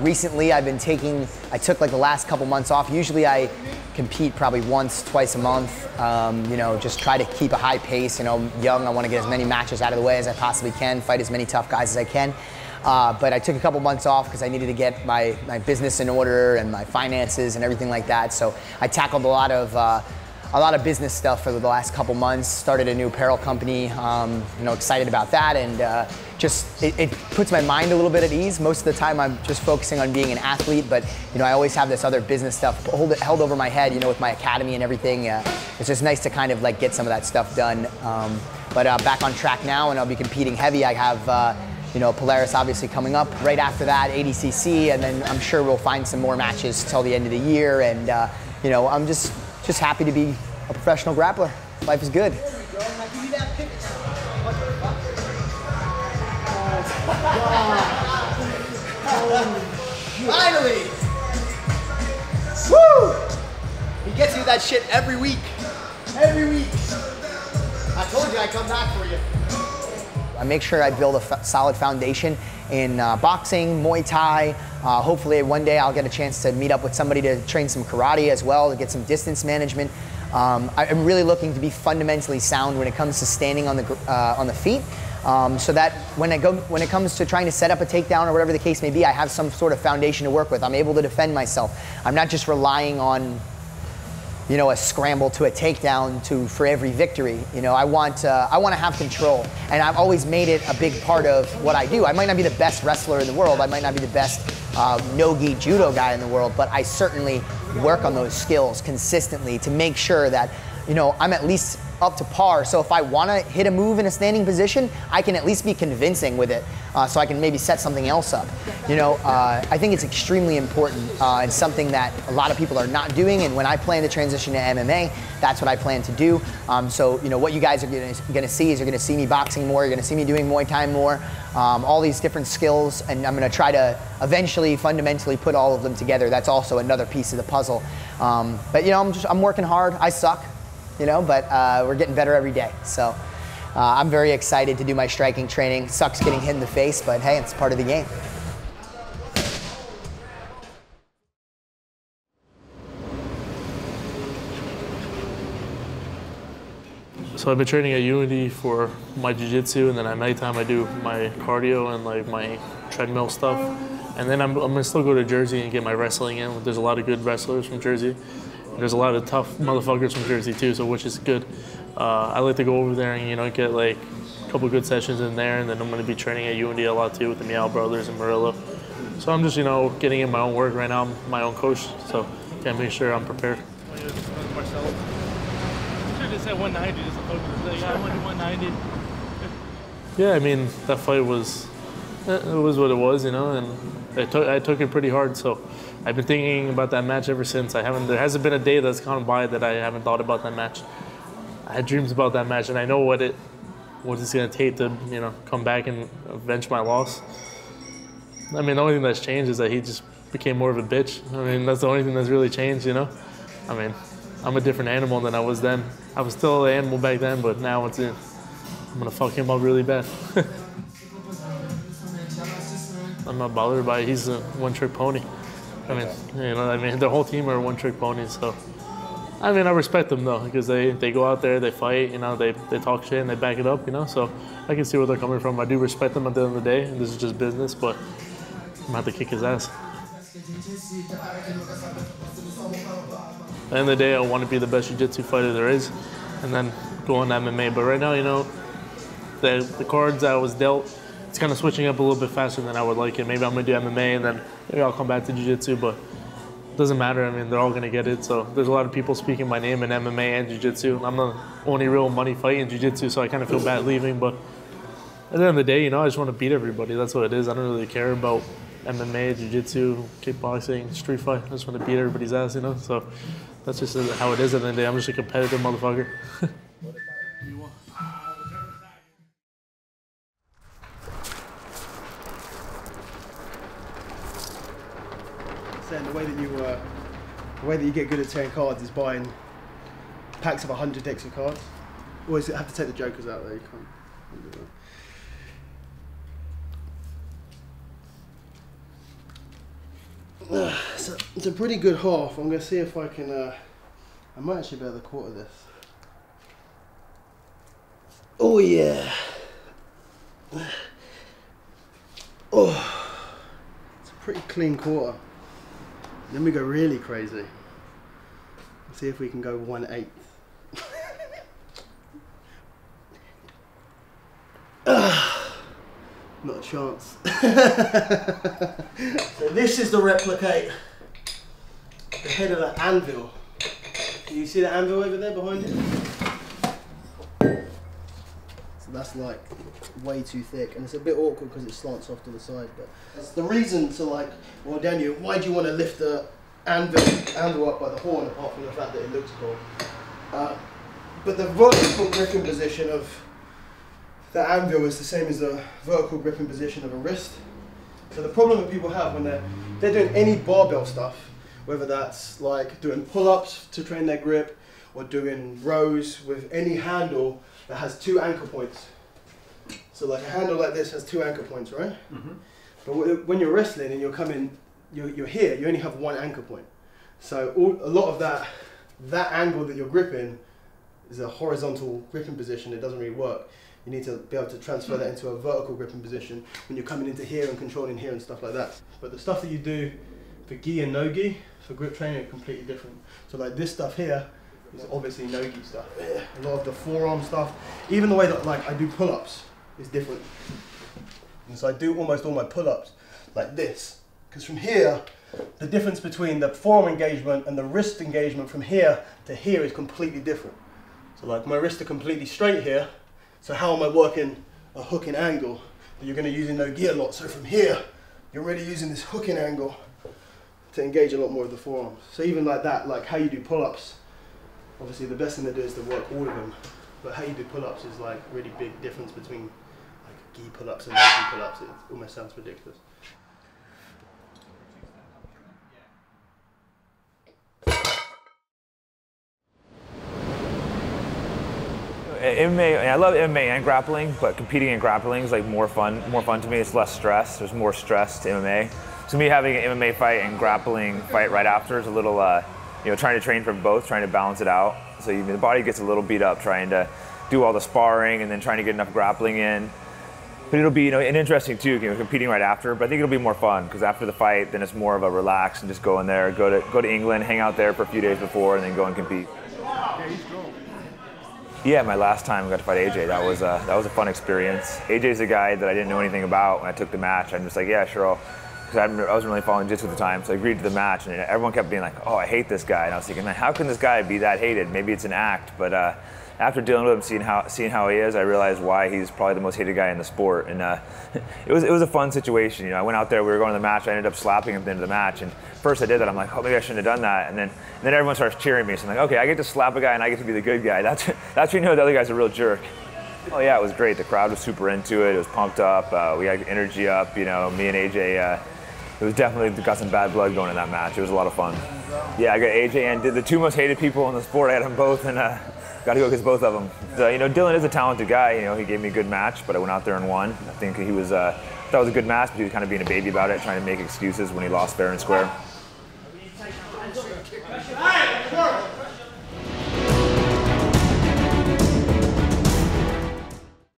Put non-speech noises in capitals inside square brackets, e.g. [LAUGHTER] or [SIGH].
Recently, I've been taking, I took like the last couple months off. Usually I compete probably once, twice a month. Um, you know, just try to keep a high pace. You know, young, I want to get as many matches out of the way as I possibly can, fight as many tough guys as I can. Uh, but I took a couple months off because I needed to get my, my business in order and my finances and everything like that. So I tackled a lot of uh, a lot of business stuff for the last couple months. Started a new apparel company. Um, you know, excited about that, and uh, just it, it, puts my mind a little bit at ease. Most of the time, I'm just focusing on being an athlete, but you know, I always have this other business stuff hold, held over my head. You know, with my academy and everything. Uh, it's just nice to kind of like get some of that stuff done. Um, but uh, back on track now, and I'll be competing heavy. I have uh, you know, Polaris obviously coming up. Right after that, ADCC, and then I'm sure we'll find some more matches till the end of the year. And uh, you know, I'm just just happy to be a professional grappler. Life is good. Finally! Woo! He gets you that shit every week. Every week. I told you I'd come back for you. I make sure I build a solid foundation in uh, boxing, Muay Thai. Uh, hopefully one day I'll get a chance to meet up with somebody to train some karate as well, to get some distance management. Um, I'm really looking to be fundamentally sound when it comes to standing on the, uh, on the feet. Um, so that when, I go, when it comes to trying to set up a takedown or whatever the case may be, I have some sort of foundation to work with. I'm able to defend myself. I'm not just relying on you know, a scramble to a takedown to for every victory. You know, I want uh, I want to have control, and I've always made it a big part of what I do. I might not be the best wrestler in the world. I might not be the best uh, no-gi judo guy in the world, but I certainly work on those skills consistently to make sure that you know I'm at least up to par. So if I want to hit a move in a standing position, I can at least be convincing with it, uh, so I can maybe set something else up. You know, uh, I think it's extremely important uh, and something that a lot of people are not doing. And when I plan to transition to MMA, that's what I plan to do. Um, so you know, what you guys are going to see is you're going to see me boxing more. You're going to see me doing Muay Thai more. Um, all these different skills, and I'm going to try to eventually, fundamentally, put all of them together. That's also another piece of the puzzle. Um, but you know, I'm just I'm working hard. I suck you know, but uh, we're getting better every day. So uh, I'm very excited to do my striking training. Sucks getting hit in the face, but hey, it's part of the game. So I've been training at Unity for my jiu-jitsu, and then at nighttime I do my cardio and like my treadmill stuff. And then I'm, I'm gonna still go to Jersey and get my wrestling in. There's a lot of good wrestlers from Jersey. There's a lot of tough motherfuckers from Jersey too, so which is good. Uh, I like to go over there and you know get like a couple good sessions in there, and then I'm going to be training at UND a lot too with the Miyao Brothers and Murilo. So I'm just you know getting in my own work right now. I'm my own coach, so gotta make sure I'm prepared. Yeah, I mean that fight was it was what it was, you know, and I took I took it pretty hard. So I've been thinking about that match ever since. I haven't. There hasn't been a day that's gone by that I haven't thought about that match. I had dreams about that match, and I know what it, what it's gonna take to, you know, come back and avenge my loss. I mean, the only thing that's changed is that he just became more of a bitch. I mean, that's the only thing that's really changed, you know. I mean, I'm a different animal than I was then. I was still an animal back then, but now it's in. I'm gonna fuck him up really bad. [LAUGHS] I'm not bothered by it. He's a one-trick pony. I mean, you know, I mean, the whole team are one-trick ponies. So, I mean, I respect them though because they, they go out there, they fight, you know, they, they talk shit and they back it up, you know. So I can see where they're coming from. I do respect them at the end of the day, and this is just business. But I'm gonna have to kick his ass. At the end of the day, I want to be the best jiu-jitsu fighter there is, and then go on MMA. But right now, you know, the the cards I was dealt it's kind of switching up a little bit faster than I would like it. Maybe I'm gonna do MMA and then maybe I'll come back to jiu-jitsu, but it doesn't matter. I mean, they're all gonna get it. So there's a lot of people speaking my name in MMA and jiu-jitsu. I'm the only real money fight in jiu-jitsu, so I kind of feel bad leaving. But at the end of the day, you know, I just want to beat everybody. That's what it is. I don't really care about MMA, jiu-jitsu, kickboxing, street fight. I just want to beat everybody's ass, you know. So that's just how it is. At the end of the day, I'm just a competitive motherfucker. [LAUGHS] saying the way that you uh, the way that you get good at tearing cards is buying packs of hundred decks of cards. Always have to take the jokers out there. You can't. Uh, it's, a, it's a pretty good half. I'm gonna see if I can. Uh, I might actually be able to quarter this. Oh yeah. [SIGHS] Oh, it's a pretty clean quarter. Then we go really crazy. See if we can go one eighth. [SIGHS] Not a chance. [LAUGHS] so this is the replicate the head of the anvil. Can you see the anvil over there behind you? That's like way too thick and it's a bit awkward because it slants off to the side. But it's the reason to like, well Daniel, why do you want to lift the anvil, anvil up by the horn apart from the fact that it looks cool? Uh, but the vertical gripping position of the anvil is the same as the vertical gripping position of a wrist. So the problem that people have when they're, they're doing any barbell stuff, whether that's like doing pull-ups to train their grip or doing rows with any handle that has two anchor points. So like a handle like this has two anchor points, right? Mm-hmm. But when you're wrestling and you're coming, you're, you're here, you only have one anchor point. So all, a lot of that, that angle that you're gripping is a horizontal gripping position. It doesn't really work. You need to be able to transfer that into a vertical gripping position when you're coming into here and controlling here and stuff like that. But the stuff that you do for gi and no gi, for grip training, are completely different. So like this stuff here is obviously no gi stuff. A lot of the forearm stuff, even the way that like I do pull-ups is different. And so I do almost all my pull-ups like this. Because from here, the difference between the forearm engagement and the wrist engagement from here to here is completely different. So like my wrists are completely straight here, so how am I working a hooking angle that you're going to use in no gi a lot? So from here, you're really using this hooking angle to engage a lot more of the forearms. So even like that, like how you do pull-ups, obviously the best thing to do is to work all of them. But how you do pull-ups is like really big difference between like gi pull-ups and no pull-ups. It almost sounds ridiculous. MMA, I love MMA and grappling, but competing in grappling is like more fun, more fun to me. It's less stress. There's more stress to MMA. To me, having an MMA fight and grappling fight right after is a little, uh, you know, trying to train for both, trying to balance it out. So you, the body gets a little beat up trying to do all the sparring and then trying to get enough grappling in. But it'll be, you know, and interesting too, you know, competing right after. But I think it'll be more fun because after the fight, then it's more of a relax and just go in there, go to go to England, hang out there for a few days before, and then go and compete. Yeah, my last time I got to fight AJ, that was a, that was a fun experience. AJ's a guy that I didn't know anything about when I took the match. I'm just like, yeah, sure. Because I, wasn't really following jiu-jitsu at the time, so I agreed to the match, and everyone kept being like, "Oh, I hate this guy," and I was thinking, man, how can this guy be that hated? Maybe it's an act, but uh, after dealing with him, seeing how seeing how he is, I realized why he's probably the most hated guy in the sport. And uh, [LAUGHS] it was it was a fun situation. You know, I went out there, we were going to the match, I ended up slapping him at the end of the match, and first I did that, I'm like, oh, maybe I shouldn't have done that, and then and then everyone starts cheering me, so I'm like, okay, I get to slap a guy and I get to be the good guy. [LAUGHS] That's that's when you know the other guy's a real jerk. Oh yeah, it was great. The crowd was super into it. It was pumped up. Uh, we had energy up. You know, me and AJ. Uh, it was definitely got some bad blood going in that match. It was a lot of fun. Yeah, I got AJ and did the two most hated people in the sport. I had them both, and uh, got to go against both of them. So, you know, Dillon is a talented guy. You know, he gave me a good match, but I went out there and won. I think he was. Uh, that was a good match, but he was kind of being a baby about it, trying to make excuses when he lost fair and square.